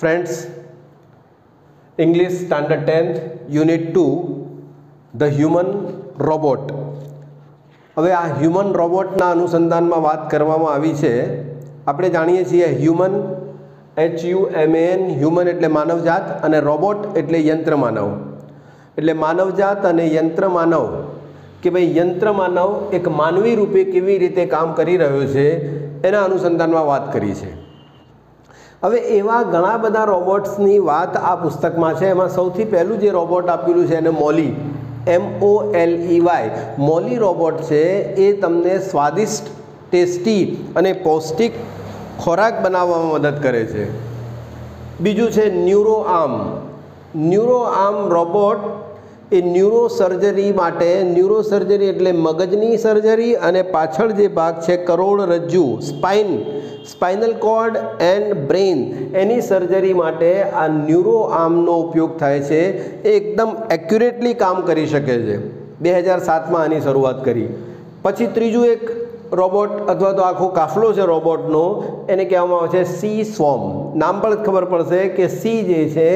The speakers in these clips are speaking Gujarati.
Friends English standard tenth unit two the human robot હવે આ હ્યુમન રોબોટના અનુસંધાનમાં વાત કરવામાં આવી છે. આપણે જાણીએ છીએ human H U M A N એટલે માનવજાત અને રોબોટ એટલે યંત્ર માનવ એટલે માનવજાત અને યંત્ર માનવ કે ભાઈ યંત્ર માનવ એક માનવી રૂપે કેવી રીતે કામ કરી રહ્યો છે, એના અનુસંધાનમાં વાત કરી છે. હવે એવા ઘણા બધા રોબોટ્સની વાત આ પુસ્તકમાં છે. એમાં સૌથી પહેલું જે રોબોટ આપેલું છે એને Molly M O L E Y Molly robot છે, એ તમને સ્વાદિષ્ટ, ટેસ્ટી અને પૌષ્ટિક ખોરાક બનાવવામાં મદદ કરે છે. બીજું છે neuro arm neuro arm robot એ ન્યુરો સર્જરી માટે ન્યુરો સર્જરી એટલે મગજની સર્જરી અને પાછળ જે ભાગ છે કરોડરજ્જુ spine, spinal cord and brain. Any surgery માટે આ ન્યુરો આર્મનો ઉપયોગ થાય છે. એ એકદમ એક્યુરેટલી કામ કરી શકે છે. બે હજાર સાતમાં આની શરૂઆત કરી. પછી ત્રીજું એક રોબોટ અથવા તો આખો કાફલો છે રોબોટનો, એને કહેવામાં આવે છે સી સ્વોમ નામ પણ ખબર પડશે કે સી જે છે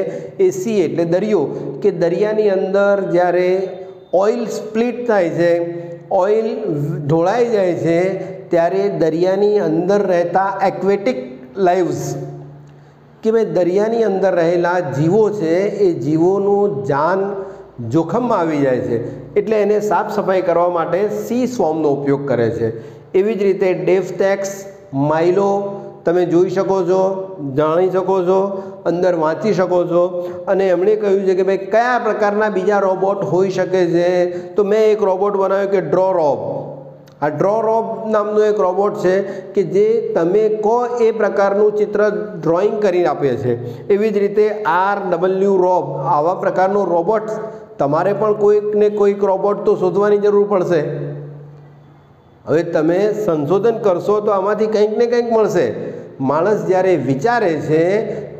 એ સી એટલે દરિયો. કે દરિયાની અંદર જ્યારે ઓઇલ સ્પ્લિટ થાય છે, ઓઇલ ઢોળાઈ જાય છે, ત્યારે દરિયાની અંદર રહેતા એક્વેટિક લાઈવ્સ કે ભાઈ દરિયાની અંદર રહેલા જીવો છે, એ જીવોનું જાન જોખમમાં આવી જાય છે. એટલે એને સાફ સફાઈ કરવા માટે સી સ્વોમનો ઉપયોગ કરે છે. એવી જ રીતે ડેફટેક્સ, માઇલો તમે જોઈ શકો છો, જાણી શકો છો, અંદર વાંચી શકો છો. અને એમણે કહ્યું છે કે ભાઈ, કયા પ્રકારના બીજા રોબોટ હોઈ શકે છે? તો મેં એક રોબોટ બનાવ્યો કે ડ્રો રોબ આ ડ્રો રોબ નામનો એક રોબોટ છે કે જે તમે કહો એ પ્રકારનું ચિત્ર ડ્રોઈંગ કરીને આપે છે. એવી જ રીતે આર ડબલ્યુ રોબ આવા પ્રકારનો રોબોટ તમારે પણ કોઈકને કોઈક રોબોટ તો શોધવાની જરૂર પડશે. હવે તમે સંશોધન કરશો તો આમાંથી કંઈક ને કંઈક મળશે. માણસ જ્યારે વિચારે છે,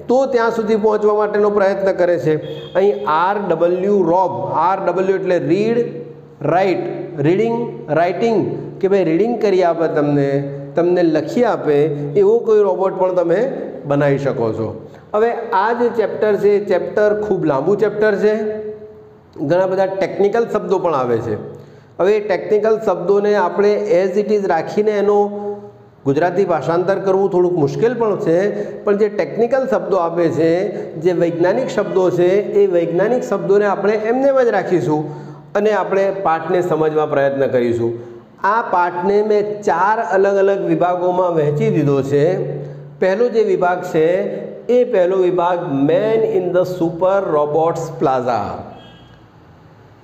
તો ત્યાં સુધી પહોંચવા માટેનો પ્રયત્ન કરે છે. અહીં R W rob R W એટલે રીડ રાઇટ રીડિંગ રાઇટિંગ કે ભાઈ રીડિંગ કરી આપે તમને તમને લખી આપે, એવો કોઈ રોબોટ પણ તમે બનાવી શકો છો. હવે આ જે ચેપ્ટર છે ચેપ્ટર ખૂબ લાંબુ ચેપ્ટર છે. ઘણા બધા ટેકનિકલ શબ્દો પણ આવે છે. હવે ટેકનિકલ શબ્દોને આપણે એઝ ઇટ ઇઝ રાખીને એનો ગુજરાતી ભાષાંતર કરવું થોડુંક મુશ્કેલ પણ છે, પણ જે ટેકનિકલ શબ્દો આપે છે, જે વૈજ્ઞાનિક શબ્દો છે, એ વૈજ્ઞાનિક શબ્દોને આપણે એમને જ રાખીશું અને આપણે પાઠને સમજવા પ્રયત્ન કરીશું. આ પાઠને મેં ચાર અલગ અલગ વિભાગોમાં વહેંચી દીધો છે. પહેલો જે વિભાગ છે, એ પહેલો વિભાગ man in the super robots plaza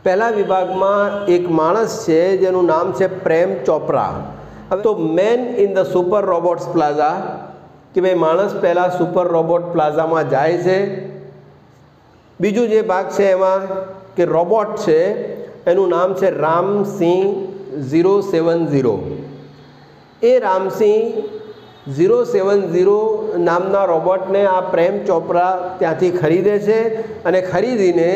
પહેલા વિભાગમાં એક માણસ છે, જેનું નામ છે પ્રેમ ચોપરા. હવે તો man in the super robots plaza, કે ભાઈ માણસ પહેલાં સુપર રોબોટ પ્લાઝામાં જાય છે. બીજું જે ભાગ છે એમાં, કે રોબોટ છે, એનું નામ છે રામસિંહ ઝીરો સેવન ઝીરો. એ રામસિંહ ઝીરો સેવન ઝીરો નામના રોબોટને આ પ્રેમ ચોપરા ત્યાંથી ખરીદે છે અને ખરીદીને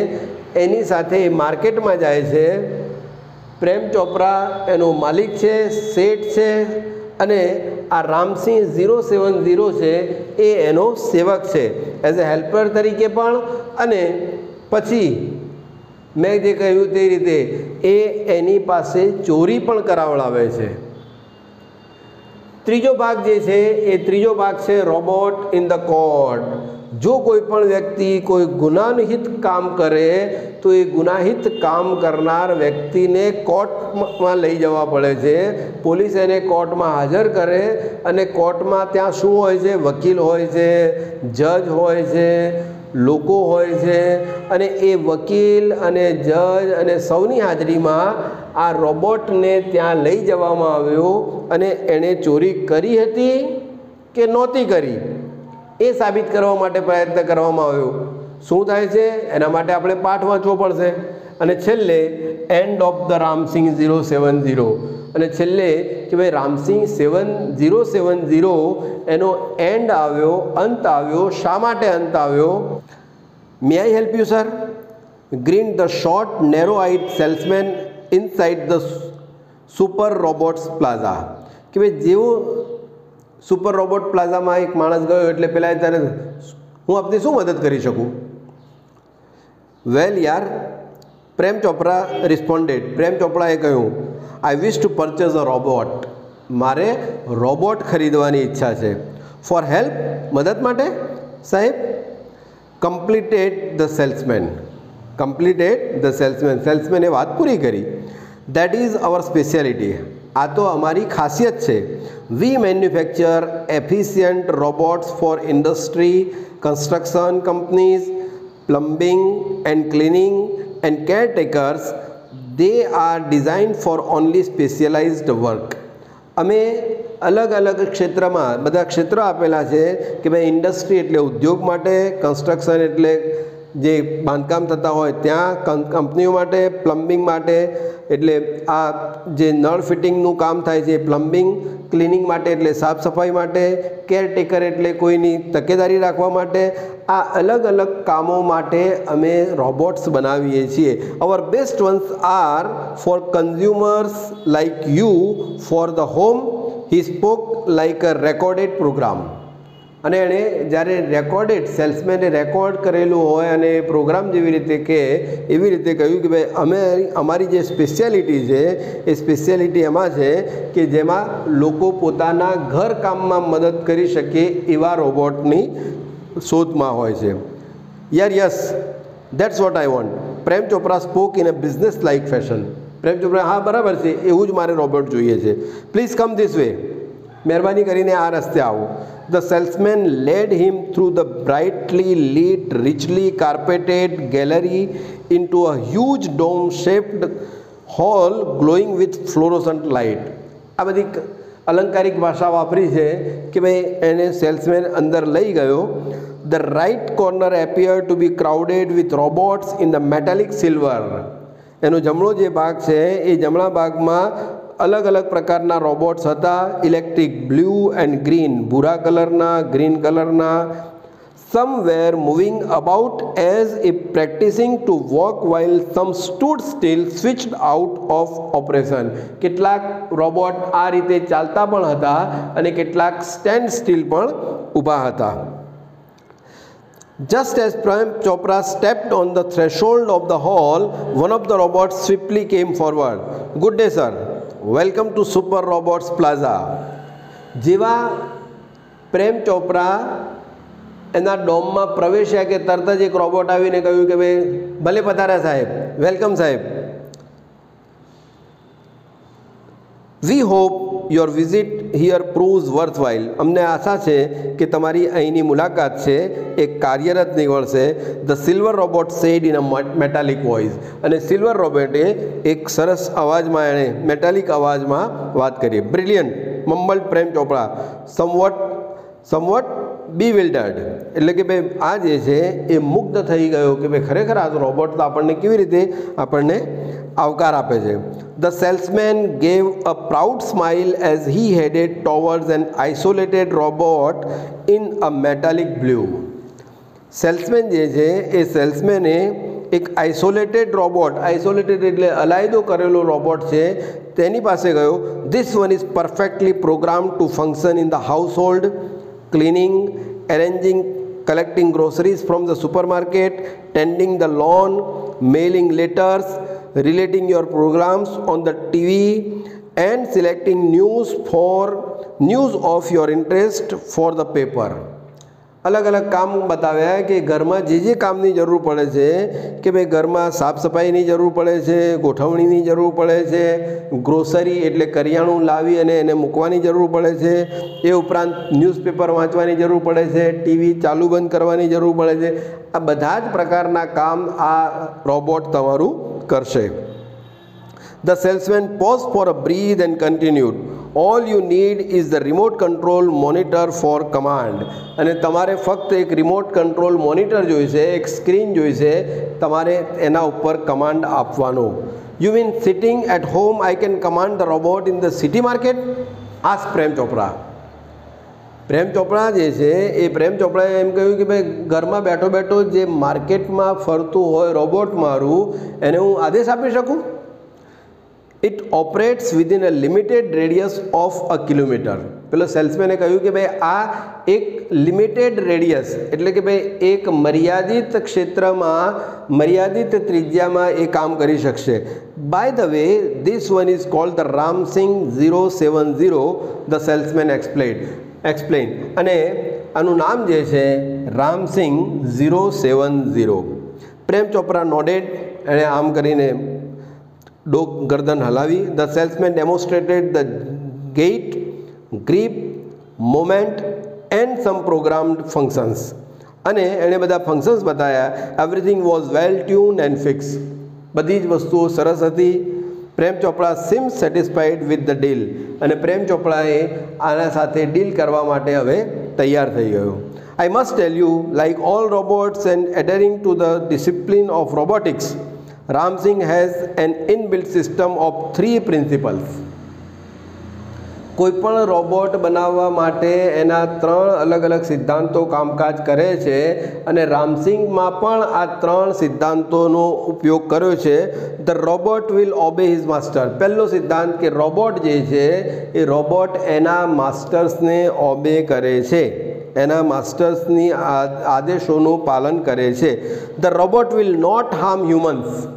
એની સાથે માર્કેટમાં જાય છે. પ્રેમ ચોપરા એનો માલિક છે, શેઠ છે અને આ રામસિંહ ઝીરો સેવન ઝીરો છે એ એનો સેવક છે. એઝ અ હેલ્પર તરીકે પણ અને પછી મેં જે કહ્યું તે રીતે એ એની પાસે ચોરી પણ કરાવડાવે છે. ત્રીજો ભાગ જે છે એ ત્રીજો ભાગ છે રોબોટ ઇન ધ કોર્ટ. જો કોઈ પણ વ્યક્તિ કોઈ ગુનાહિત કામ કરે, તો એ ગુનાહિત કામ કરનાર વ્યક્તિને કોર્ટમાં લઈ જવા પડે છે. પોલીસ એને કોર્ટમાં હાજર કરે અને કોર્ટમાં ત્યાં શું હોય છે? વકીલ હોય છે, જજ હોય છે, લોકો હોય છે અને એ વકીલ અને જજ અને સૌની હાજરીમાં આ રોબોટને ત્યાં લઈ જવામાં આવ્યો અને એણે ચોરી કરી હતી કે નહોતી કરી? એ સાબિત કરવા માટે પ્રયત્ન કરવામાં આવ્યો. શું થાય છે? એના માટે આપણે પાઠ વાંચવો પડશે. અને છેલ્લે end of the Ramsingh zero seven zero અને છેલ્લે કે ભાઈ Ramsingh seven zero seven zero એનો એન્ડ આવ્યો, અંત આવ્યો, શા માટે અંત આવ્યો? May I help you sir green the short narrow eyed salesman inside the super robots plaza કે ભાઈ જેવો સુપર રોબોટ પ્લાઝામાં એક માણસ ગયો એટલે પેલા ત્યારે હું આપની શું મદદ કરી શકું? વેલ યાર, પ્રેમ ચોપરા રિસ્પોન્ડેડ પ્રેમ ચોપરાએ કહ્યું I wish to purchase a robot મારે રોબોટ ખરીદવાની ઈચ્છા છે. ફોર હેલ્પ મદદ માટે? સાહેબ completed the salesman completed the salesman સેલ્સમેને વાત પૂરી કરી. દેટ ઇઝ અવર સ્પેશિયાલિટી આ તો અમારી ખાસિયત છે. We manufacture efficient robots for industry construction companies plumbing and cleaning and caretakers they are design for only specialized work અમે અલગ અલગ ક્ષેત્રમાં, બધા ક્ષેત્રો આપેલા છે કે ભાઈ ઇન્ડસ્ટ્રી એટલે ઉદ્યોગ માટે કન્સ્ટ્રક્શન એટલે જે બાંધકામ થતા હોય, ત્યાં કંપનીઓ માટે, પ્લમ્બિંગ માટે, એટલે આ જે નળ ફિટિંગનું કામ થાય છે, પ્લમ્બિંગ, ક્લિનિંગ માટે, એટલે સાફ સફાઈ માટે, કેરટેકર એટલે કોઈની તકેદારી રાખવા માટે, આ અલગ અલગ કામો માટે અમે રોબોટ્સ બનાવીએ છીએ. Our best ones are for consumers like you for the home he spoke like a recorded program અને એણે જ્યારે રેકોર્ડેડ સેલ્સમેને રેકોર્ડ કરેલું હોય અને પ્રોગ્રામ જેવી રીતે કે, એવી રીતે કહ્યું કે ભાઈ, અમે અમારી જે સ્પેશિયાલિટી છે, એ સ્પેશિયાલિટી એમાં છે કે જેમાં લોકો પોતાના ઘર કામમાં મદદ કરી શકે એવા રોબોટની શોધમાં હોય છે. યાર, yes that's what I want Prem Chopra spoke in a business like fashion Prem Chopra, હા, બરાબર છે, એવું જ મારે રોબોટ જોઈએ છે. પ્લીઝ કમ ધીસ વે મહેરબાની કરીને આ રસ્તે આવો. The salesman led him through the brightly lit richly carpeted gallery into a huge dome shaped hall glowing with fluorescent light આ બધી અલંકારિક ભાષા વાપરી છે કે ભાઈ એને સેલ્સમેન અંદર લઈ ગયો. The right corner appear to be crowded with robots in the metallic silver એનો જમણો જે ભાગ છે, એ જમણા ભાગમાં અલગ અલગ પ્રકારના રોબોટ્સ હતા ઇલેક્ટ્રિક બ્લુ એન્ડ ગ્રીન ભૂરા કલરના ગ્રીન કલરના somewhere moving about as a practicing to walk while some stood still switched out of operation કેટલાક રોબોટ આ રીતે ચાલતા પણ હતા અને કેટલાક સ્ટેન્ડ સ્ટીલ પણ ઊભા હતા Just as Prem Chopra stepped on the threshold of the hall, one of the robots swiftly came forward. Good day, sir. Welcome to super robots plaza. જેવા, પ્રેમ ચોપરા એના ડોમમાં પ્રવેશ્યા કે તરત જ એક રોબોટ આવીને કહ્યું કે ભાઈ, ભલે પધાર્યા સાહેબ, વેલકમ સાહેબ. We hope your visit here proves worthwhile અમને આશા છે કે તમારી અહીંની મુલાકાત છે એ કાર્યરત નીવડશે the silver robot said in a metallic voice અને સિલ્વર રોબોટે એક સરસ અવાજમાં એણે મેટાલિક અવાજમાં વાત કરી. બ્રિલિયન્ટ મમ્મલ પ્રેમ ચોપડા સમવટ સમવટ બી વિલ્ડર્ડ એટલે કે ભાઈ આ જે છે એ મુગ્ધ થઈ ગયો કે ભાઈ ખરેખર આ રોબોટ તો આપણને કેવી રીતે આપણને આવકાર આપે છે. The salesman gave a proud smile as he headed towards an isolated robot in a metallic blue salesman જે છે, એ સેલ્સમેને એક આઇસોલેટેડ રોબોટ આઇસોલેટેડ એટલે અલાયદો કરેલો રોબોટ છે. તેની પાસે ગયો. This one is perfectly program to function in the household cleaning, arranging, collecting groceries from the supermarket, tending the lawn, mailing letters, relating your programs on the TV, and selecting news for news of your interest for the paper. અલગ અલગ કામ બતાવ્યા કે ઘરમાં જે જે કામની જરૂર પડે છે, કે ભાઈ ઘરમાં સાફ સફાઈની જરૂર પડે છે, ગોઠવણીની જરૂર પડે છે ગ્રોસરી એટલે કરિયાણું લાવી અને એને મૂકવાની જરૂર પડે છે, એ ઉપરાંત ન્યૂઝપેપર વાંચવાની જરૂર પડે છે, ટીવી ચાલુ બંધ કરવાની જરૂર પડે છે, આ બધા જ પ્રકારના કામ આ રોબોટ તમારું કરશે. The salesman pause for a breath and continued all you need is the remote control monitor for command અને તમારે ફક્ત એક રિમોટ કંટ્રોલ મોનિટર જોઈશે, એક સ્ક્રીન જોઈશે, તમારે એના ઉપર કમાન્ડ આપવાનો. You mean sitting at home I can command the robot in the city market આસ પ્રેમ ચોપરા પ્રેમ ચોપડા જે છે, એ પ્રેમ ચોપડાએ એમ કહ્યું કે ભાઈ, ઘરમાં બેઠો બેઠો જે માર્કેટમાં ફરતું હોય રોબોટ મારું, એને હું આદેશ આપી શકું? It operates within a limited radius of a kilometre પેલો સેલ્સમેને કહ્યું કે ભાઈ, આ એક લિમિટેડ રેડિયસ એટલે કે ભાઈ, એક મર્યાદિત ક્ષેત્રમાં, મર્યાદિત ત્રિજ્યામાં એ કામ કરી શકશે. By the way this one is called the Ramsingh zero seven zero the salesman explain explain અને આનું નામ જે છે Ramsingh zero seven zero Prem Chopra nodded એણે આમ કરીને ડોક ગરદન હલાવી the salesman demonstrated the gait grip moment and some programmed functions અને એણે બધા ફંક્શન્સ બતાવ્યા everything was well tune and fix બધી જ વસ્તુઓ સરસ હતી. Prem Chopra seem satisfied with the deal અને પ્રેમ ચોપડાએ આના સાથે ડીલ કરવા માટે હવે તૈયાર થઈ ગયો. I must tell you like all robots and adhering to the discipline of robotics Ramsingh has an inbuilt system of three principles કોઈપણ રોબોટ બનાવવા માટે એના ત્રણ અલગ અલગ સિદ્ધાંતો કામકાજ કરે છે અને રામસિંગમાં પણ આ ત્રણ સિદ્ધાંતોનો ઉપયોગ કર્યો છે. The robot will obey his master પહેલો સિદ્ધાંત કે રોબોટ જે છે, એ રોબોટ એના માસ્ટર્સને ઓબે કરે છે. એના માસ્ટર્સની આદેશોનું પાલન કરે છે. The robot will not harm humans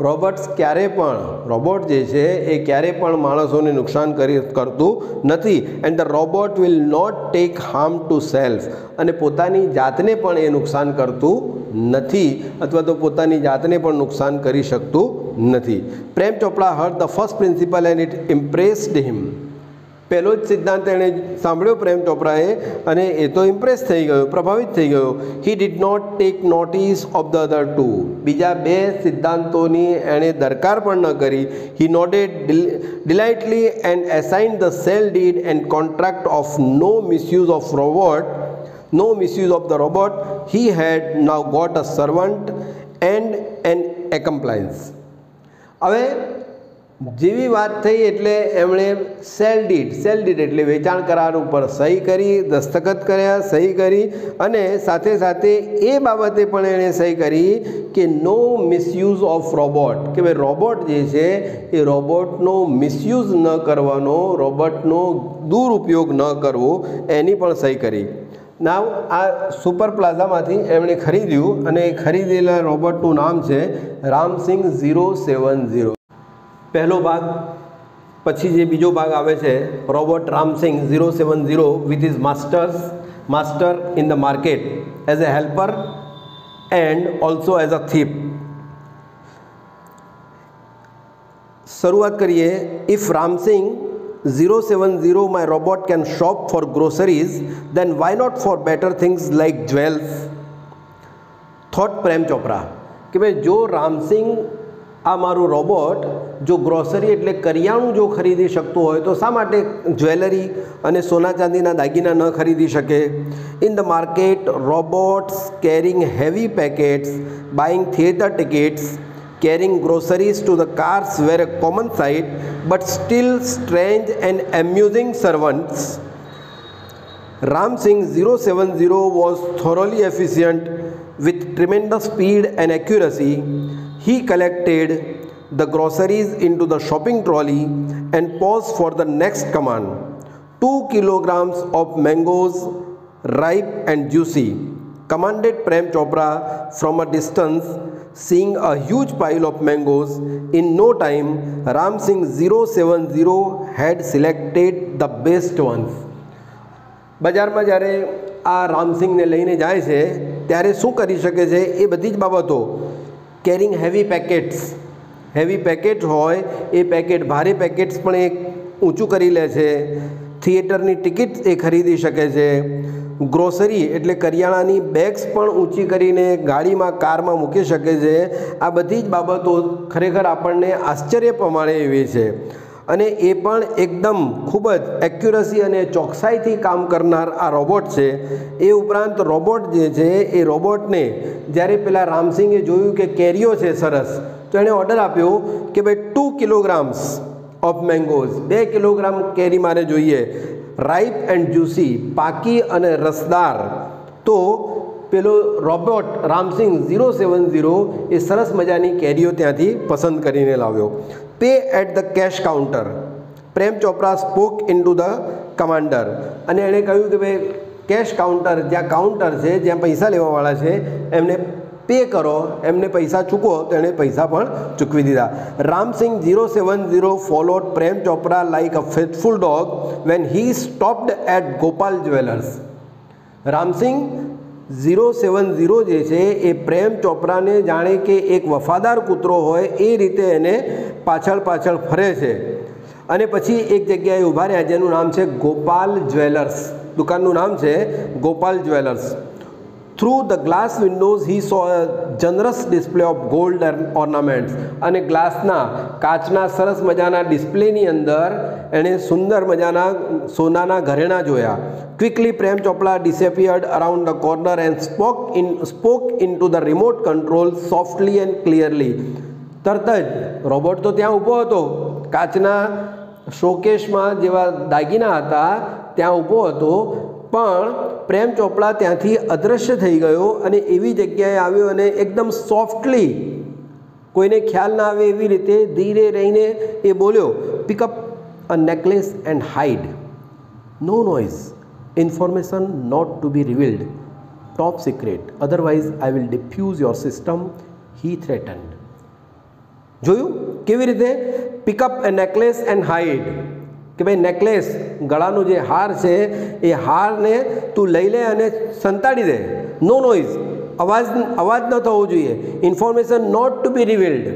robots ક્યારે પણ રોબોટ જે છે, એ ક્યારે પણ માણસોને નુકસાન કરી કરતું નથી. And the robot will not take harm to self અને પોતાની જાતને પણ એ નુકસાન કરતું નથી, અથવા તો પોતાની જાતને પણ નુકસાન કરી શકતું નથી. Prem Chopra heard the first principle and it impressed him પહેલો જ સિદ્ધાંત એણે સાંભળ્યો પ્રેમ ચોપરાએ અને એ તો ઇમ્પ્રેસ થઈ ગયો, પ્રભાવિત થઈ ગયો. He did not take notice of the other two બીજા બે સિદ્ધાંતોની એણે દરકાર પણ ન કરી. He nodded delightedly and assign the sale deed and contract of no misuse of robot no misuse of the robot he had now got a servant and an accomplice હવે જેવી વાત થઈ એટલે એમણે સેલ ડીડ સેલ ડીડ એટલે વેચાણ કરાર ઉપર સહી કરી, દસ્તખત કર્યા, સહી કરી અને સાથે સાથે એ બાબતે પણ એણે સહી કરી કે નો મિસયુઝ ઓફ રોબોટ કે ભાઈ રોબોટ જે છે એ રોબોટનો મિસયુઝ ન કરવાનો રોબોટનો દુરુપયોગ ન કરવો, એની પણ સહી કરી. નાવ આ સુપર પ્લાઝામાંથી એમણે ખરીદ્યું અને ખરીદેલા રોબોટનું નામ છે રામસિંગ ઝીરો સેવન ઝીરો પહેલો ભાગ પછી જે બીજો ભાગ આવે છે robot Ramsingh zero seven zero with his masters master in the market as a helper and also as a thief શરૂઆત કરીએ if Ramsingh zero seven zero my robot can shop for groceries then why not for better things like jewels thought Prem Chopra કે ભાઈ જો રામસિંગ આ મારું રોબોટ જો ગ્રોસરી એટલે કરિયાણું જો ખરીદી શકતું હોય તો શા માટે જ્વેલરી અને સોના ચાંદીના દાગીના ન ખરીદી શકે in the market robots carrying heavy packets buying theatre tickets carrying groceries to the cars were a common sight, but still strange and amusing servants. Ram Singh 070 was thoroughly efficient with tremendous speed and accuracy. He collected the groceries into the shopping trolley and paused for the next command. Two kilograms of mangoes, ripe and juicy, commanded Prem Chopra from a distance seeing a huge pile of mangoes. In no time, Ram Singh 070 had selected the best ones. બજારમાં જ્યારે આ રામસિંગને લઈને જાય છે ત્યારે શું કરી શકે છે એ બધી જ બાબતો carrying heavy packets heavy packet હોય, એ પેકેટ ભારે પેકેટ્સ પણ એ ઊંચું કરી લે છે. થિયેટરની ટિકિટ એ ખરીદી શકે છે. ગ્રોસરી એટલે કરિયાણાની બેગ્સ પણ ઊંચી કરીને ગાડીમાં, કારમાં મૂકી શકે છે. આ બધી જ બાબતો ખરેખર આપણને આશ્ચર્ય પ્રમાણે એવી છે. અને એ પણ એકદમ ખૂબ જ એક્યુરસી અને ચોકસાઈથી કામ કરનાર આ રોબોટ છે. એ ઉપરાંત રોબોટ જે છે, એ રોબોટને જ્યારે પેલા રામસિંગે જોયું કે કેરીઓ છે સરસ તો એણે ઓર્ડર આપ્યો કે ભાઈ ટુ કિલોગ્રામ્સ ઓફ મેંગોઝ બે કિલોગ્રામ કેરી મારે જોઈએ રાઈપ એન્ડ જ્યુસી પાકી અને રસદાર. તો પેલો robot Ramsingh zero seven zero એ સરસ મજાની કેરીઓ ત્યાંથી પસંદ કરીને લાવ્યો. Pay at the cash counter Prem Chopra spoke into the commander અને એણે કહ્યું કે ભાઈ કેશ કાઉન્ટર જ્યાં કાઉન્ટર છે, જ્યાં પૈસા લેવાવાળા છે, એમને પે કરો, એમને પૈસા ચૂકવો, તો એણે પૈસા પણ ચૂકવી દીધા. Ramsingh zero seven zero followed Prem Chopra like a faithful dog when he stopped at Gopal Jewellers Ramsingh zero seven zero જે છે, એ પ્રેમ ચોપરાને જાણે કે એક વફાદાર કૂતરો હોય, એ રીતે એને પાછળ પાછળ ફરે છે. અને પછી એક જગ્યાએ ઊભા રહ્યા, જેનું નામ છે ગોપાલ જ્વેલર્સ. દુકાનનું નામ છે Gopal Jewellers. Through the glass windows he saw a generous display of gold ornaments અને ગ્લાસના કાચના સરસ મજાના ડિસ્પ્લેની અંદર એણે સુંદર મજાના સોનાના ઘરેણા જોયા. Quickly Prem Chopra disappeared around the corner and spoke in spoke into the remote control softly and clearly તરત જ, રોબોટ તો ત્યાં ઊભો હતો. કાચના શોકેશમાં જેવા દાગીના હતા, ત્યાં ઊભો હતો. પણ પ્રેમ ચોપડા ત્યાંથી અદૃશ્ય થઈ ગયો અને એવી જગ્યાએ આવ્યો અને એકદમ સોફ્ટલી કોઈને ખ્યાલ ના આવે એવી રીતે ધીરે રહીને એ બોલ્યો pick up a necklace and hide no noise information not to be revealed top secret otherwise I will diffuse your system he threatened જોયું? કેવી રીતે? Pick up a necklace and hide કે ભાઈ નેકલેસ ગળાનું જે હાર છે, એ હારને તું લઈ લે અને સંતાડી દે. નો નોઇઝ અવાજ અવાજ ન થવો જોઈએ. Information not to be revealed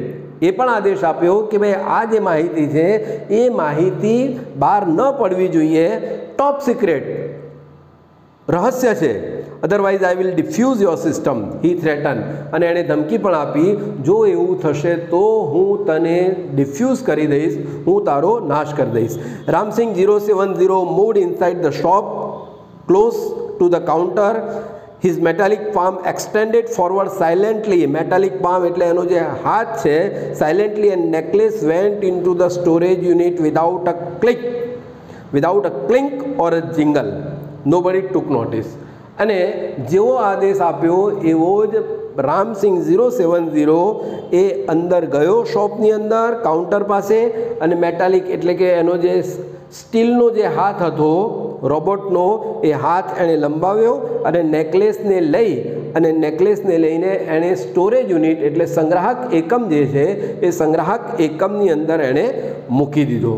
એ પણ આદેશ આપ્યો કે ભાઈ આ જે માહિતી છે, એ માહિતી બહાર ન પડવી જોઈએ. ટોપ સિક્રેટ રહસ્ય છે. Otherwise I will diffuse your system he threaten અને એણે ધમકી પણ આપી, જો એવું થશે તો હું તને ડિફ્યુઝ કરી દઈશ, હું તારો નાશ કરી દઈશ. Ramsingh zero seven zero moved inside the shop close to the counter his metallic palm extended forward silently metallic palm એટલે એનો જે હાથ છે silently and necklace went into the storage unit without a click without a clink or a jingle nobody took notice અને જેવો આદેશ આપ્યો, એવો જ રામસિંહ ઝીરો સેવન ઝીરો એ અંદર ગયો શોપની અંદર, કાઉન્ટર પાસે અને મેટાલિક એટલે કે એનો જે સ્ટીલનો જે હાથ હતો, રોબોટનો, એ હાથ એણે લંબાવ્યો અને નેકલેસને લઈ અને નેકલેસને લઈને એણે સ્ટોરેજ યુનિટ એટલે સંગ્રાહક એકમ જે છે, એ સંગ્રાહક એકમની અંદર એણે મૂકી દીધો.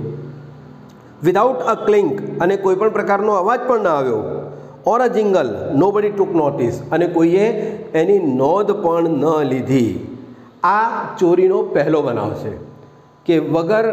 વિધાઉટ અ ક્લિંક અને કોઈ પણ પ્રકારનો અવાજ પણ ના આવ્યો. ઓર a jingle nobody took notice અને કોઈએ એની નોંધ પણ ન લીધી. આ ચોરીનો પહેલો બનાવ છે કે વગર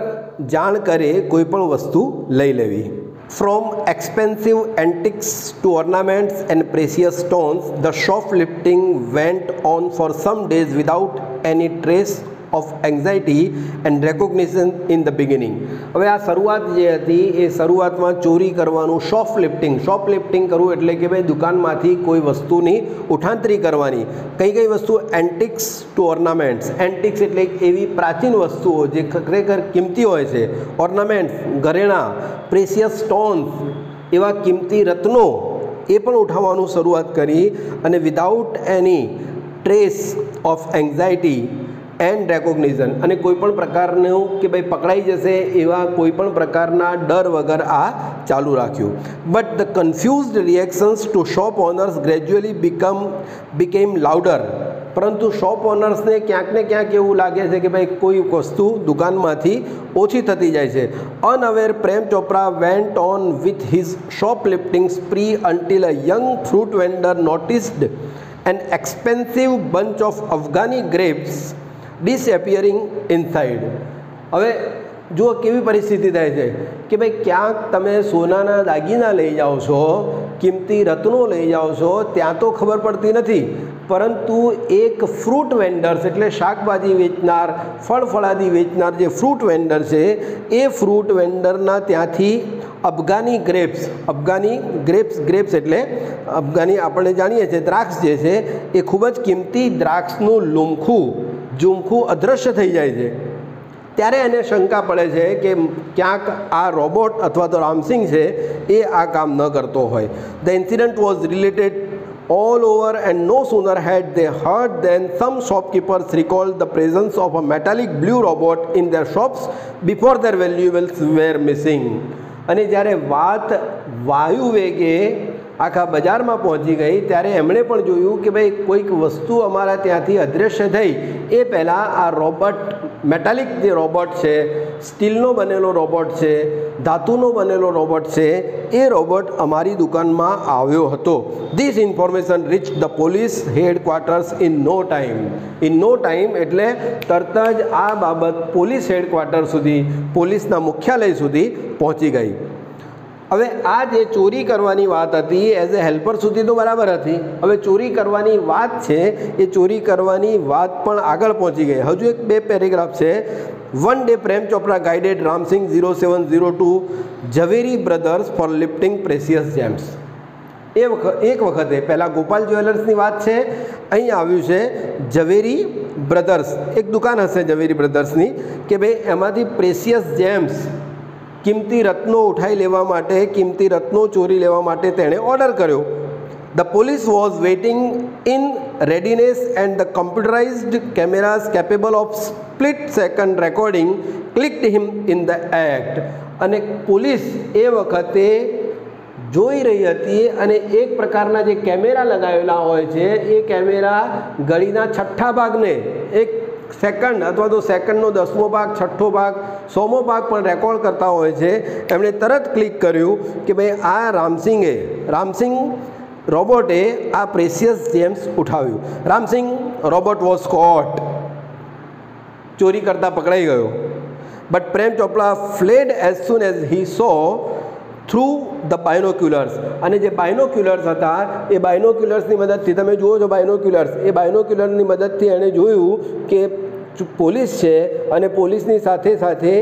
જાણ કરે કોઈ પણ વસ્તુ લઈ લેવી. From expensive antiques to ornaments and precious stones the shop lifting went on for some days without any trace of anxiety and recognition in the beginning હવે આ શરૂઆત જે હતી, એ શરૂઆતમાં ચોરી કરવાનું શોપ લિફ્ટિંગ શોપ લિફ્ટિંગ કરવું એટલે કે ભાઈ દુકાનમાંથી કોઈ વસ્તુની ઉઠાંતરી કરવાની. કઈ કઈ વસ્તુ એન્ટિક્સ ટુ ઓર્નામેન્ટ્સ એન્ટિક્સ એટલે એવી પ્રાચીન વસ્તુઓ જે ખરેખર કિંમતી હોય છે. ઓર્નામેન્ટ્સ ઘરેણાં પ્રેસિયસ સ્ટોન્સ એવા કિંમતી રત્નો, એ પણ ઉઠાવવાનું શરૂઆત કરી અને without any trace of anxiety and recognition અને કોઈપણ પ્રકારનું કે ભાઈ પકડાઈ જશે એવા કોઈપણ પ્રકારના ડર વગર આ ચાલુ રાખ્યું. But the confused reactions to shop owners gradually become became louder પરંતુ શોપ ઓનર્સને ક્યાંક ને ક્યાંક એવું લાગે છે કે ભાઈ કોઈ વસ્તુ દુકાનમાંથી ઓછી થતી જાય છે. Unaware Prem Chopra went on with his shop lifting spree until a young fruit vendor noticed an expensive bunch of Afghani grapes disappearing inside હવે જુઓ કેવી પરિસ્થિતિ થાય છે કે ભાઈ ક્યાંક તમે સોનાના દાગીના લઈ જાઓ છો, કિંમતી રત્નો લઈ જાઓ છો, ત્યાં તો ખબર પડતી નથી. પરંતુ એક ફ્રૂટ વેન્ડર્સ એટલે શાકભાજી વેચનાર, ફળ ફળાદી વેચનાર જે ફ્રૂટ વેન્ડર છે, એ ફ્રૂટ વેન્ડરના ત્યાંથી અફઘાની ગ્રેપ્સ અફઘાની ગ્રેપ્સ ગ્રેપ્સ એટલે અફઘાની આપણે જાણીએ છીએ દ્રાક્ષ જે છે, એ ખૂબ જ કિંમતી દ્રાક્ષનું લુમખું ઝુમખું અદૃશ્ય થઈ જાય છે ત્યારે એને શંકા પડે છે કે ક્યાંક આ રોબોટ અથવા તો રામસિંગ છે એ આ કામ ન કરતો હોય the incident was related all over and no sooner had they heard than some shopkeepers recalled the presence of a metallic blue robot in their shops before their valuables were missing અને જ્યારે વાત વાયુ વેગે આખા બજારમાં પહોંચી ગઈ, ત્યારે એમણે પણ જોયું કે ભાઈ, કોઈક વસ્તુ અમારા ત્યાંથી અદૃશ્ય થઈ. એ પહેલાં આ રોબોટ, મેટાલિક જે રોબોટ છે, સ્ટીલનો બનેલો રોબોટ છે, ધાતુનો બનેલો રોબોટ છે, એ રોબોટ અમારી દુકાનમાં આવ્યો હતો. This information reach the police headquarters in no time in no time એટલે તરત જ આ બાબત પોલીસ હેડક્વાર્ટર સુધી, પોલીસના મુખ્યાલય સુધી પહોંચી ગઈ. હવે આ જે ચોરી કરવાની વાત હતી એઝ એ હેલ્પર સુધી તો બરાબર હતી. હવે ચોરી કરવાની વાત છે, એ ચોરી કરવાની વાત પણ આગળ પહોંચી ગઈ. હજુ એક બે પેરેગ્રાફ છે. One day Prem Chopra guided Ramsingh zero seven zero to Zaveri Brothers for lifting precious gems એ વખત એક વખતે પહેલાં ગોપાલ જ્વેલર્સની વાત છે, અહીં આવ્યું છે ઝવેરી બ્રધર્સ એક દુકાન હશે ઝવેરી બ્રધર્સની કે ભાઈ, એમાંથી પ્રેસિયસ જેમ્સ કિંમતી રત્નો ઉઠાઈ લેવા માટે, કિંમતી રત્નો ચોરી લેવા માટે તેણે ઓર્ડર કર્યો. The police was waiting in readiness and the computerised cameras capable of split second recording clicked him in the act અને પોલીસ એ વખતે જોઈ રહી હતી અને એક પ્રકારના જે કેમેરા લગાવેલા હોય છે, એ કેમેરા ગળીના છઠ્ઠા ભાગને એક સેકન્ડ અથવા તો સેકન્ડનો દસમો ભાગ, છઠ્ઠો ભાગ, સોમો ભાગ પણ રેકોર્ડ કરતા હોય છે. એમણે તરત ક્લિક કર્યું કે ભાઈ આ રામસિંગે રામસિંગ રોબોટે આ પ્રેસિયસ જેમ્સ ઉઠાવ્યું. રામસિંગ રોબોટ વોઝ કોટ ચોરી કરતાં પકડાઈ ગયો. But Prem Chopra fled as soon as he saw through the binoculars અને જે બાયનોક્યુલર્સ હતા, એ બાયનોક્યુલર્સની મદદથી, તમે જુઓ છો બાયનોક્યુલર્સ એ બાયનોક્યુલરની મદદથી એણે જોયું કે પોલીસ છે અને પોલીસની સાથે સાથે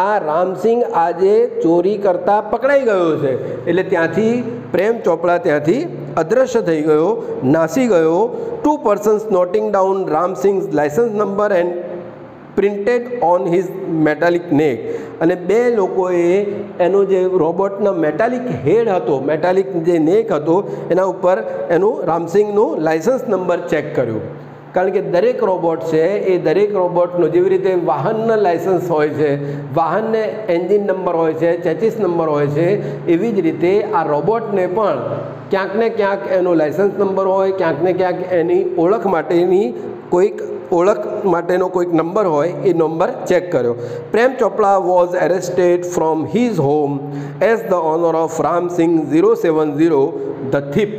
આ રામસિંગ આજે ચોરી કરતા પકડાઈ ગયો છે. એટલે ત્યાંથી પ્રેમ ચોપડા ત્યાંથી અદૃશ્ય થઈ ગયો, નાસી ગયો. Two persons noting down Ramsingh licence number and printed on his metallic neck અને બે લોકોએ એનો જે રોબોટનો મેટાલિક હેડ હતો મેટાલિક જે નેક હતો, એના ઉપર એનું રામસિંગનું લાયસન્સ નંબર ચેક કર્યો. કારણ કે દરેક રોબોટ છે, એ દરેક રોબોટનો જેવી રીતે વાહનના લાયસન્સ હોય છે, વાહનને એન્જિન નંબર હોય છે ચેચિસ નંબર હોય છે, એવી જ રીતે આ રોબોટને પણ ક્યાંક ને ક્યાંક એનો લાયસન્સ નંબર હોય, ક્યાંક ને ક્યાંક એની ઓળખ માટેની કોઈક ઓળખ માટેનો કોઈક નંબર હોય, એ નંબર ચેક કર્યો. Prem Chopra was arrested from his home as the owner of Ramsingh zero seven zero the thief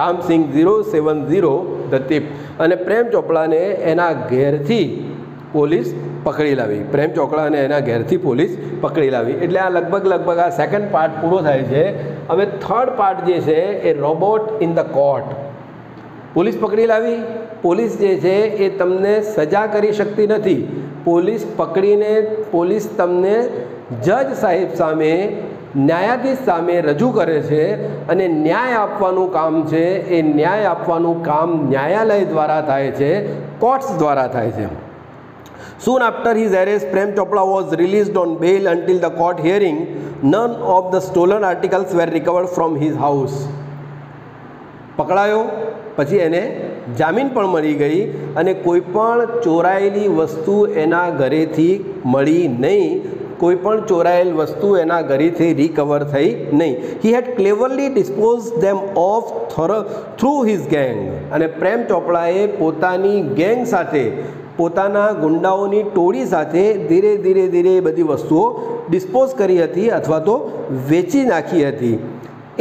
Ramsingh zero seven zero the thief અને પ્રેમ ચોપડાને એના ઘેરથી પોલીસ પકડી લાવી. પ્રેમ ચોકડાને એના ઘેરથી પોલીસ પકડી લાવી. એટલે આ લગભગ લગભગ આ સેકન્ડ પાર્ટ પૂરો થાય છે. હવે થર્ડ પાર્ટ જે છે, એ robot in the court police પકડી લાવી. પોલીસ જે છે એ તમને સજા કરી શકતી નથી પોલીસ પકડીને પોલીસ તમને જજ સાહેબ સામે ન્યાયાધીશ સામે રજૂ કરે છે અને ન્યાય આપવાનું કામ છે એ ન્યાય આપવાનું કામ ન્યાયાલય દ્વારા થાય છે કોર્ટ્સ દ્વારા થાય છે Soon after his arrest, Prem Chopra was released on bail until the court hearing. None of the stolen articles were recovered from his house. પકડાયો પછી એને જામીન પણ મળી ગઈ અને કોઈ પણ ચોરાયેલી વસ્તુ એના ઘરેથી મળી નહીં. કોઈ પણ ચોરાયેલ વસ્તુ એના ઘરેથી રિકવર થઈ નહીં. He had cleverly dispose them of through his gang અને પ્રેમ ચોપડાએ પોતાની ગેંગ સાથે, પોતાના ગુંડાઓની ટોળી સાથે ધીરે ધીરે ધીરે એ બધી વસ્તુઓ ડિસ્પોઝ કરી હતી અથવા તો વેચી નાખી હતી.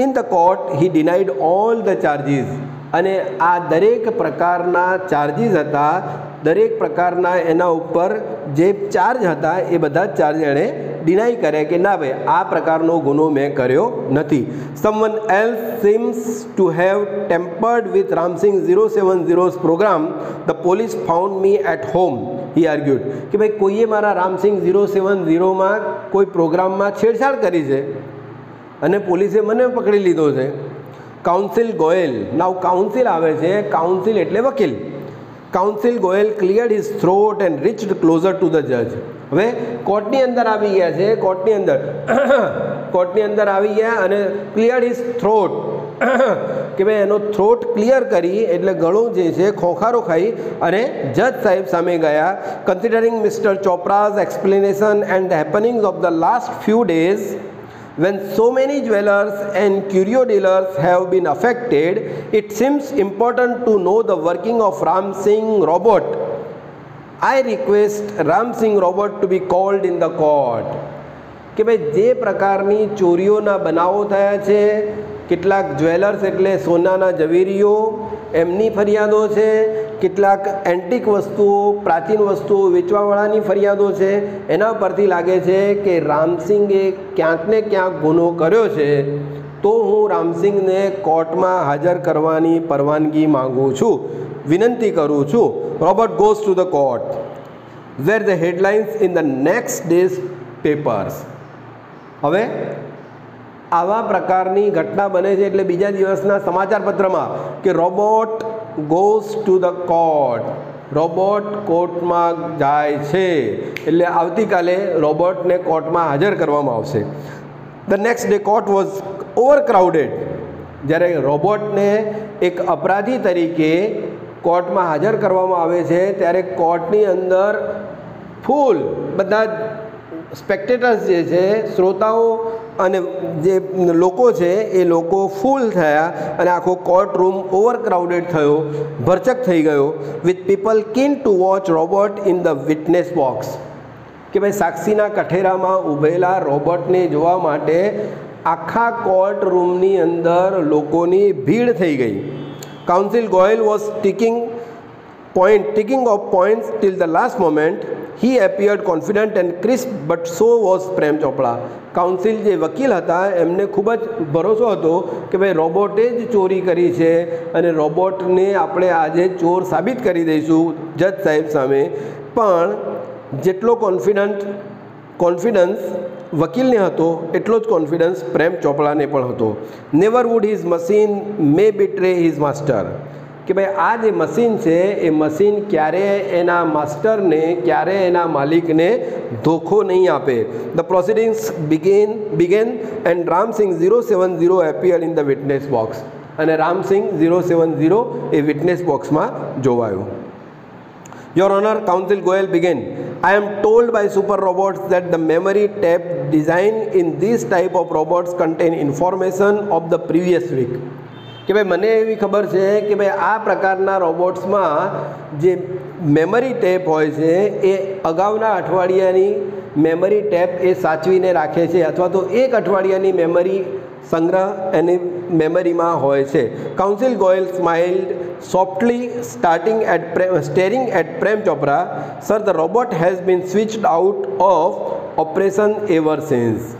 In the court he denied all the charges અને આ દરેક પ્રકારના ચાર્જીસ હતા, દરેક પ્રકારના એના ઉપર જે ચાર્જ હતા, એ બધા ચાર્જ એણે ડિનાઈ કરે કે ના ભાઈ, આ પ્રકારનો ગુનો મેં કર્યો નથી. Someone else seems to have tampered with Ramsingh zero seven zeros program the police found me at home he argued કે ભાઈ, કોઈએ મારા રામસિંગ ઝીરો સેવન ઝીરોમાં કોઈ પ્રોગ્રામમાં છેડછાડ કરી છે? અને પોલીસે મને પકડી લીધો છે. કાઉન્સિલ ગોયલ. નાવ કાઉન્સિલ આવે છે, કાઉન્સિલ એટલે વકીલ. Counsel Goyal cleared his throat and reached closer to the જજ હવે, કોર્ટની અંદર આવી ગયા છે, કોર્ટની અંદર કોર્ટની અંદર આવી ગયા અને ક્લિયર હિઝ થ્રોટ કે ભાઈ, એનો થ્રોટ ક્લિયર કરી, એટલે ગળું જે છે, ખોખારો ખાઈ અને જજ સાહેબ સામે ગયા considering mister Chopra's explanation and happenings of the last few days When so many jewelers and curio dealers have been affected, it seems important to know the working of Ram Singh robot. I request Ram Singh robot to be called in the court. કે ભાઈ જે પ્રકારની ચોરીઓના બનાવો થયા છે કેટલાક જ્વેલર્સ એટલે સોનાના જવેરીઓ એમની ફરિયાદો છે. કેટલાક એન્ટિક વસ્તુઓ, પ્રાચીન વસ્તુઓ વેચવાવાળાની ફરિયાદો છે. એના પરથી લાગે છે કે રામસિંગે ક્યાંક ને ક્યાંક ગુનો કર્યો છે. તો હું રામસિંગને કોર્ટમાં હાજર કરવાની પરવાનગી માગું છું. વિનંતી કરું છું. Robert goes to the court. Where the headlines in the next days papers. હવે આવા પ્રકારની ઘટના બને છે એટલે બીજા દિવસના સમાચાર પત્રમાં કે robot goes to the court. Robot કોર્ટમાં જાય છે. એટલે આવતીકાલે રોબોટને કોર્ટમાં હાજર કરવામાં આવશે. The next day court was overcrowded જ્યારે રોબોટને એક અપરાધી તરીકે કોર્ટમાં હાજર કરવામાં આવે છે, ત્યારે કોર્ટની અંદર ફૂલ બધા સ્પેક્ટેટર્સ જે છે, શ્રોતાઓ અને જે લોકો છે, એ લોકો ફૂલ થયા અને આખો કોર્ટ રૂમ ઓવરક્રાઉડેડ થયો, ભરચક થઈ ગયો with people keen to watch robot in the witness box કે ભાઈ સાક્ષીના કઠેરામાં ઊભેલા રોબોટને જોવા માટે આખા કોર્ટ રૂમની અંદર લોકોની ભીડ થઈ ગઈ. Counsel Goyal was ticking point ticking of points till the last moment. He appeared confident and crisp but so was Prem Chopra counsel જે વકીલ હતા, એમને ખૂબ જ ભરોસો હતો કે ભાઈ રોબોટે જ ચોરી કરી છે અને રોબોટને આપણે આજે ચોર સાબિત કરી દઈશું જજ સાહેબ સામે. પણ જેટલો કોન્ફિડન્ટ કોન્ફિડન્સ વકીલને હતો, એટલો જ કોન્ફિડન્સ પ્રેમ ચોપડાને પણ હતો. Never would his machine may betray his master કે ભાઈ આ જે મશીન છે એ મશીન ક્યારે એના માસ્ટરને ક્યારે એના માલિકને ધોખો નહીં આપે the proceedings began began and Ramsingh zero seven zero appear in the witness box અને રામસિંગ ઝીરો સેવન ઝીરો એ વિટનેસ બોક્સમાં જોવાયું Your Honor, Counsel Goel begin. I am told by super robots that the memory tape designed in this type of robots contain information of the previous week. કે ભાઈ મને એવી ખબર છે કે ભાઈ આ પ્રકારના રોબોટ્સમાં જે મેમરી ટેપ હોય છે, એ અગાઉના અઠવાડિયાની મેમરી ટેપ એ સાચવીને રાખે છે અથવા તો એક અઠવાડિયાની મેમરી સંગ્રહ એની મેમરીમાં હોય છે counsel Goyal smiled, softly starting at Prem staring at Prem Chopra, sir the robot has been switched out of operation ever since.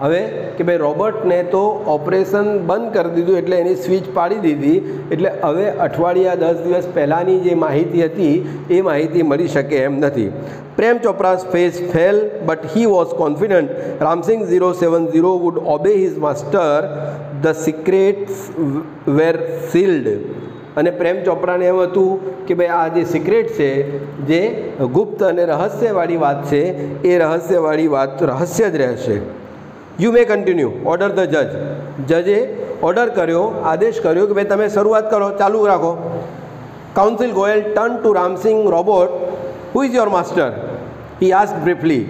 હવે કે ભાઈ રોબર્ટને તો ઓપરેશન બંધ કરી દીધું એટલે એની સ્વિચ પાડી દીધી, એટલે હવે અઠવાડિયા દસ દિવસ પહેલાંની જે માહિતી હતી, એ માહિતી મળી શકે એમ નથી. Prem Chopra's face fell but he was confident Ramsingh zero seven zero would obey his master the secrets were sealed અને પ્રેમ ચોપરાને એમ હતું કે ભાઈ આ જે સિક્રેટ છે, જે ગુપ્ત અને રહસ્યવાળી વાત છે, એ રહસ્યવાળી વાત રહસ્ય જ રહેશે. You may continue order the જજ જજે ઓર્ડર કર્યો, આદેશ કર્યો કે ભાઈ તમે શરૂઆત કરો, ચાલુ રાખો. Counsel Goyal turn to Ramsingh robot who is your master he ask briefly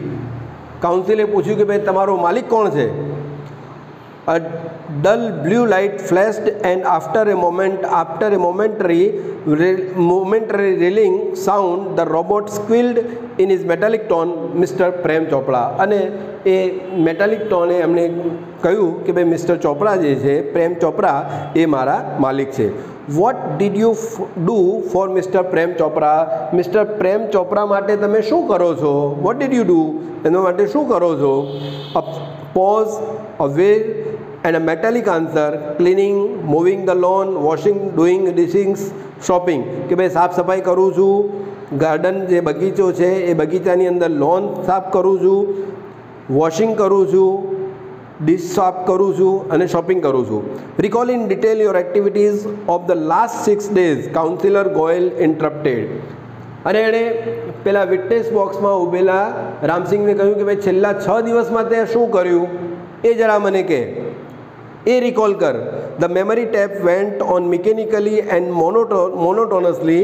કાઉન્સિલે પૂછ્યું કે ભાઈ, તમારો માલિક કોણ છે? Dull blue light flashed, and after a moment, after a momentary, momentary reeling sound, the robot squealed in his metallic tone, "Mr. Prem Chopra." અને એ મેટાલિક ટોને એમણે કહ્યું કે ભાઈ મિસ્ટર ચોપરા જે છે પ્રેમ ચોપરા એ મારા માલિક છે what did you do for mister Prem Chopra mister Prem Chopra માટે તમે શું કરો છો વોટ ડીડ યુ ડુ એના માટે શું કરો છો pose away and a metallic answer cleaning mowing the lawn washing doing ડિશિંગ્સ shopping કે ભાઈ, સાફ સફાઈ કરું છું ગાર્ડન જે બગીચો છે, એ બગીચાની અંદર લોન સાફ કરું છું વોશિંગ કરું છું ડિશ સાફ કરું છું અને શોપિંગ કરું છું. Recall in detail your activities of the last six days counsellor Goyal interrupted અને એણે પેલા વિટનેસ બોક્સમાં ઊભેલા રામસિંહને કહ્યું કે ભાઈ, છેલ્લા છ દિવસમાં તે શું કર્યું? એ જરા મને કહે. A recall कर the memory tap went on mechanically and monoton monotonously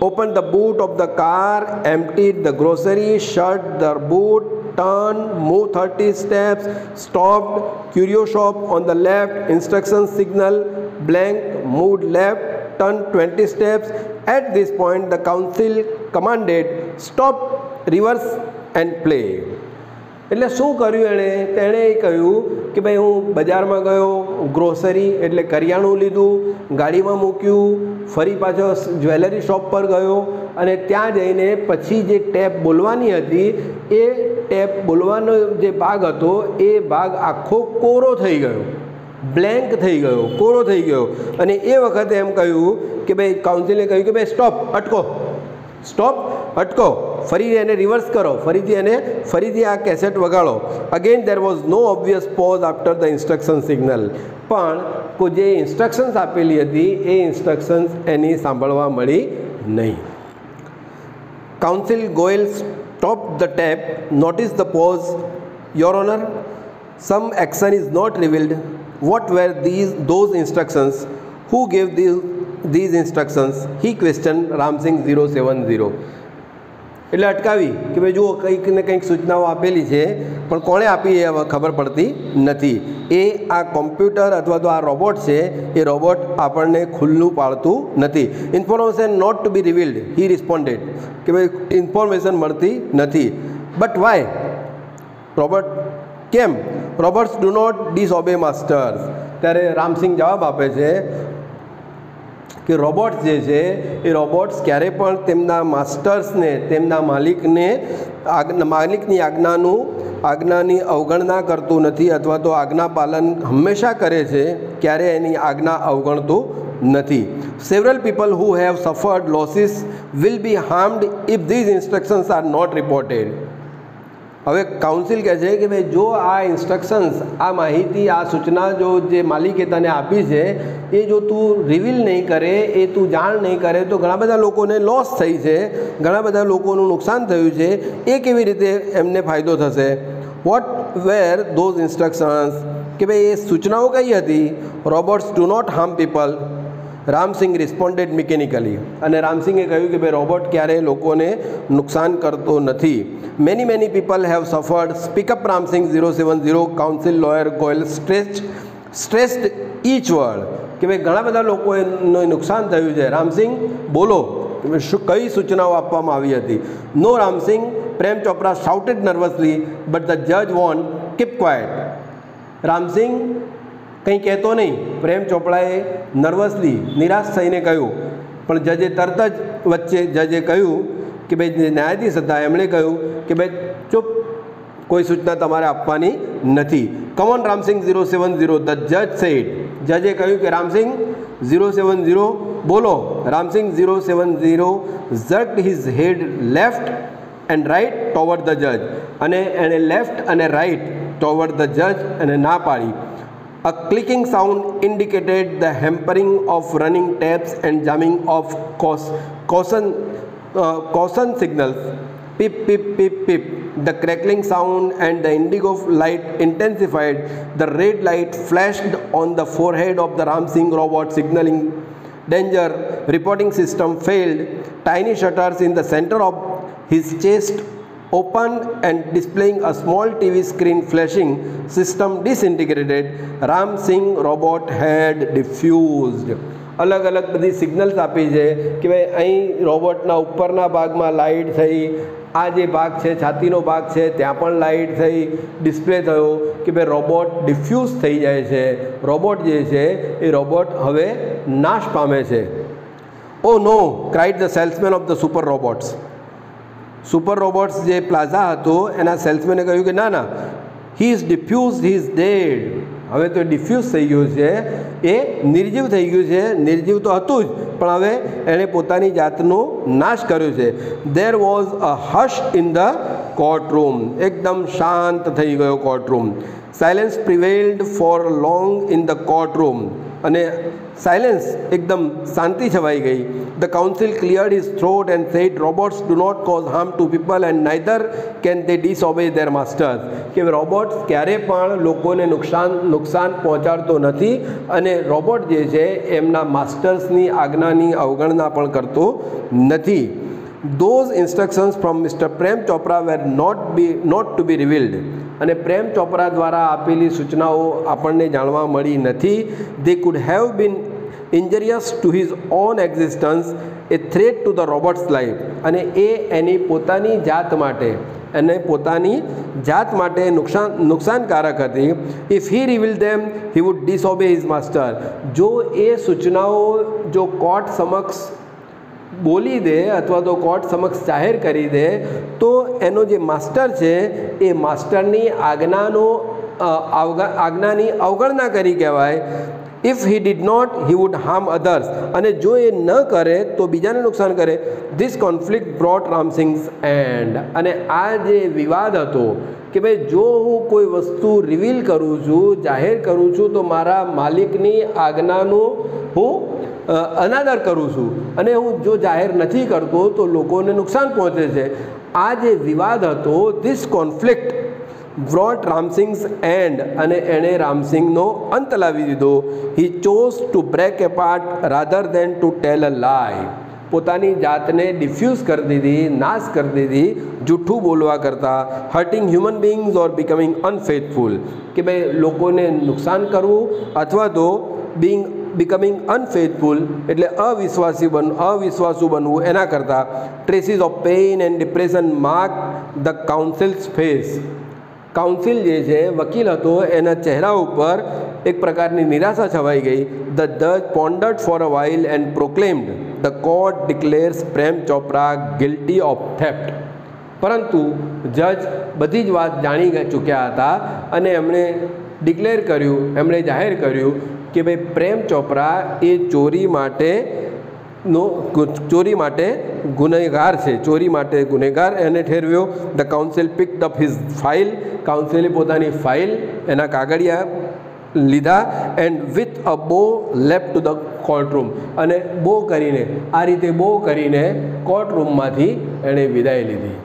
opened the boot of the car, emptied the grocery, shut the boot, turned, moved 30 steps, stopped, curio shop on the left, instruction signal, blank, moved left, turned 20 steps. At this point, the council commanded, stop, reverse and play. એટલે શું કર્યું એણે? તેણે એ કહ્યું કે ભાઈ હું બજારમાં ગયો ગ્રોસરી એટલે કરિયાણું લીધું, ગાડીમાં મૂક્યું, ફરી પાછો જ્વેલરી શોપ પર ગયો અને ત્યાં જઈને પછી જે ટેપ બોલવાની હતી, એ ટેપ બોલવાનો જે ભાગ હતો, એ ભાગ આખો કોરો થઈ ગયો. બ્લેન્ક થઈ ગયો, કોરો થઈ ગયો. અને એ વખતે એમ કહ્યું કે ભાઈ કાઉન્સિલે કહ્યું કે ભાઈ સ્ટોપ, અટકો. સ્ટોપ, અટકો. ફરી એને રિવર્સ કરો. ફરીથી એને ફરીથી આ કેસેટ વગાડો. Again there was no obvious pause after the instruction signal પણ કો જે ઇન્સ્ટ્રક્શન્સ આપેલી હતી, એ ઇન્સ્ટ્રક્શન્સ એની સાંભળવા મળી નહીં. Counsel Goyal stop the tape notice the pause your honour some action is not revealed what were these those instructions who gave these these instructions he question Ramsingh zero seven zero એટલે અટકાવી કે ભાઈ જુઓ કંઈક ને કંઈક સૂચનાઓ આપેલી છે, પણ કોણે આપી એ ખબર પડતી નથી. એ આ કોમ્પ્યુટર અથવા તો આ રોબોટ છે, એ રોબોટ આપણને ખુલ્લું પાડતું નથી. Information not to be revealed he responded કે ભાઈ ઇન્ફોર્મેશન મળતી નથી. બટ વાય રોબોટ કેમ? Robots do not disobey masters ત્યારે રામસિંહ જવાબ આપે છે કે રોબોટ્સ જે છે, એ રોબોટ્સ ક્યારે પણ તેમના માસ્ટર્સને, તેમના માલિકને માલિકની આજ્ઞાનું, આજ્ઞાની અવગણના કરતું નથી અથવા તો આજ્ઞા પાલન હંમેશા કરે છે, ક્યારે એની આજ્ઞા અવગણતું નથી. Several people who have suffered losses will be harmed if these instructions are not reported હવે કાઉન્સિલ કહે છે કે ભાઈ જો આ ઇન્સ્ટ્રક્શન્સ આ માહિતી, આ સૂચના જો જે માલિકે તને આપી છે, એ જો તું રિવીલ નહીં કરે, એ તું જાણ નહીં કરે, તો ઘણા બધા લોકોને લોસ થઈ છે, ઘણા બધા લોકોનું નુકસાન થયું છે, એ કેવી રીતે એમને ફાયદો થશે? વોટ વેર ધોઝ ઇન્સ્ટ્રક્શન્સ કે ભાઈ એ સૂચનાઓ કઈ હતી? Robots do not harm people Ramsingh responded mechanically અને રામસિંગે કહ્યું કે ભાઈ રોબોટ ક્યારેય લોકોને નુકસાન કરતો નથી. Many many people have suffered speak up Ramsingh zero seven zero counsel lawyer Goyal stressed stressed each word કે, ભાઈ, ઘણા બધા લોકોને નુકસાન થયું છે. રામસિંગ બોલો. શું, કઈ સૂચનાઓ આપવામાં આવી હતી? No Ramsingh Prem Chopra shouted nervously but the જજ વોન્ટ કીપ ક્વાઇટ રામસિંહ કંઈ કહેતો નહીં. પ્રેમ ચોપડાએ નર્વસલી નિરાશ થઈને કહ્યું, પણ જજે તરત જ વચ્ચે જજે કહ્યું કે ભાઈ ન્યાયાધીશ હતા, એમણે કહ્યું કે ભાઈ, ચૂપ. કોઈ સૂચના તમારે આપવાની નથી. Come on Ramsingh zero seven zero the જજ સેડ જજે કહ્યું કે રામસિંગ ઝીરો સેવન ઝીરો બોલો. Ramsingh zero seven zero jut his head left and right toward the જજ અને એણે લેફ્ટ અને રાઇટ ટોવર્ડ ધ જજ અને ના પાડી. A clicking sound indicated the hampering of running taps and jamming of caution, uh, caution signals. Pip, pip, pip, pip. The crackling sound and the indigo light intensified. The red light flashed on the forehead of the Ram Singh robot, signaling danger. Reporting system failed. Tiny shutters in the center of his chest opened and displaying a small TV screen flashing system disintegrated. Ram Singh robot had diffused. અલગ અલગ બધી સિગ્નલ્સ આપી છે કે ભાઈ અહીં રોબોટના ઉપરના ભાગમાં લાઇટ થઈ. આ જે ભાગ છે, છાતીનો ભાગ છે, ત્યાં પણ લાઇટ થઈ. ડિસ્પ્લે થયો કે ભાઈ રોબોટ ડિફ્યુઝ થઈ જાય છે. રોબોટ જે છે, એ રોબોટ હવે નાશ પામે છે. ઓ no cried the salesman of the super robots super robots જે પ્લાઝા હતો, એના સેલ્સમેને કહ્યું કે ના ના he is defuse he is dead હવે તો ડિફ્યુઝ થઈ ગયું છે, એ નિર્જીવ થઈ ગયું છે, નિર્જીવ તો હતું જ, પણ હવે એણે પોતાની જાતનો નાશ કર્યો છે. There was a hush in the courtroom એકદમ શાંત થઈ ગયો courtroom silence prevailed for long in the courtroom અને સાયલેન્સ એકદમ શાંતિ છવાઈ ગઈ. The counsel cleared his throat and said robots do not cause harm to people and neither can they disobey their masters કે રોબોટ્સ ક્યારે પણ લોકોને નુકસાન નુકસાન પહોંચાડતો નથી અને રોબોટ જે છે, એમના માસ્ટર્સની આજ્ઞાની અવગણના પણ કરતો નથી. Those instructions from Mr. Prem Chopra were not be, not to be revealed. અને પ્રેમ ચોપરા દ્વારા આપેલી સૂચનાઓ આપણને જાણવા મળી નથી. They could have been injurious to his own existence a threat to the robot's life અને એ એની પોતાની જાત માટે, અને પોતાની જાત માટે નુકસાન, નુકસાનકારક હતી. If he reveal them he would disobey his master જો એ સૂચનાઓ, જો કોર્ટ સમક્ષ બોલી દે અથવા તો કોર્ટ સમક્ષ જાહેર કરી દે, તો એનો જે માસ્ટર છે, એ માસ્ટરની આજ્ઞાનો આજ્ઞાની અવગણના કરી કહેવાય. If he did not he would harm others અને જો એ ન કરે, તો બીજાને નુકસાન કરે. This conflict brought Ramsingh's end અને આ જે વિવાદ હતો, કે ભાઈ, જો હું કોઈ વસ્તુ રિવીલ કરું છું, જાહેર કરું છું, તો મારા માલિકની આજ્ઞાનું હું અનાદર કરું છું અને હું જો જાહેર નથી કરતો તો લોકોને નુકસાન પહોંચે છે. આ જે વિવાદ હતો this conflict brought Ramsingh's end અને એણે રામસિંગનો અંત લાવી દીધો. He chose to break a part rather than to tell a lie પોતાની જાતને ડિફ્યુઝ કરી દીધી, નાશ કરી દીધી, જૂઠું બોલવા કરતાં. Hurting human beings or becoming unfaithful કે ભાઈ, લોકોને નુકસાન કરવું અથવા તો બિંગ બિકમિંગ અનફેથફુલ એટલે અવિશ્વાસી બન, અવિશ્વાસુ બનવું, એના કરતાં traces of pain and depression mark the counsel's face counsel જે છે, વકીલ હતો, એના ચહેરા ઉપર એક પ્રકારની નિરાશા છવાઈ ગઈ. ધ જજ pondered for a while and proclaimed the court declares Prem Chopra guilty of theft પરંતુ જજ બધી જ વાત જાણી ચૂક્યા હતા અને એમણે ડિક્લેર કર્યું, એમણે જાહેર કર્યું કે ભાઈ પ્રેમ ચોપરા એ ચોરી માટે નો ચોરી માટે ગુનેગાર છે. ચોરી માટે ગુનેગાર એને ઠેરવ્યો. The counsel pick up his file કાઉન્સિલે પોતાની ફાઇલ એના કાગળિયા લીધા એન્ડ વિથ અ બો લેફ્ટ ટુ ધ કોર્ટરૂમ અને બો કરીને, આ રીતે બો કરીને કોર્ટરૂમમાંથી એણે વિદાય લીધી.